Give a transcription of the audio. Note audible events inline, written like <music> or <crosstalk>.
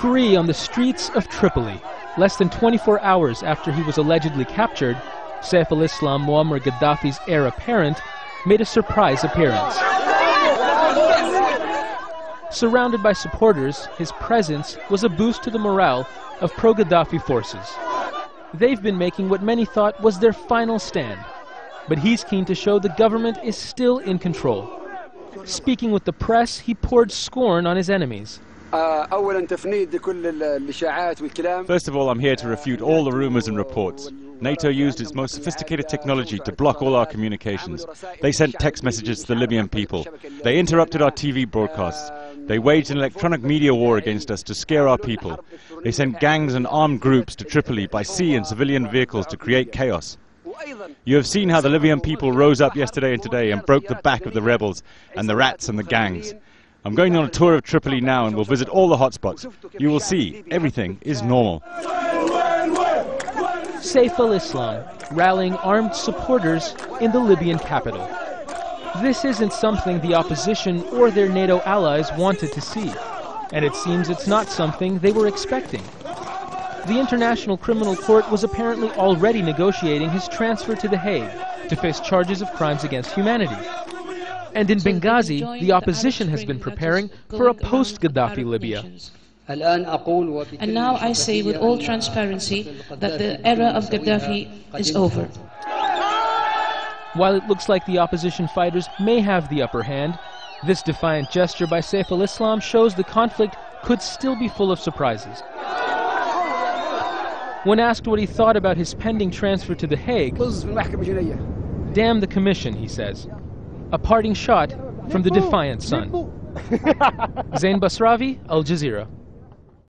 Free on the streets of Tripoli, less than 24 hours after he was allegedly captured, Saif al-Islam Muammar Gaddafi's heir apparent made a surprise appearance. Surrounded by supporters, his presence was a boost to the morale of pro-Gaddafi forces. They've been making what many thought was their final stand, but he's keen to show the government is still in control. Speaking with the press, he poured scorn on his enemies. First of all, I'm here to refute all the rumors and reports. NATO used its most sophisticated technology to block all our communications. They sent text messages to the Libyan people. They interrupted our TV broadcasts. They waged an electronic media war against us to scare our people. They sent gangs and armed groups to Tripoli by sea and civilian vehicles to create chaos. You have seen how the Libyan people rose up yesterday and today and broke the back of the rebels and the rats and the gangs. I'm going on a tour of Tripoli now and will visit all the hotspots. You will see, everything is normal. Saif al-Islam rallying armed supporters in the Libyan capital. This isn't something the opposition or their NATO allies wanted to see, and it seems it's not something they were expecting. The International Criminal Court was apparently already negotiating his transfer to The Hague to face charges of crimes against humanity. And in Benghazi, the opposition has been preparing for a post-Gaddafi Libya. And now I say with all transparency that the era of Gaddafi is over. While it looks like the opposition fighters may have the upper hand, this defiant gesture by Saif al-Islam shows the conflict could still be full of surprises. When asked what he thought about his pending transfer to The Hague, damn the commission, he says. A parting shot from the defiant son. <laughs> Zain Basravi, Al Jazeera.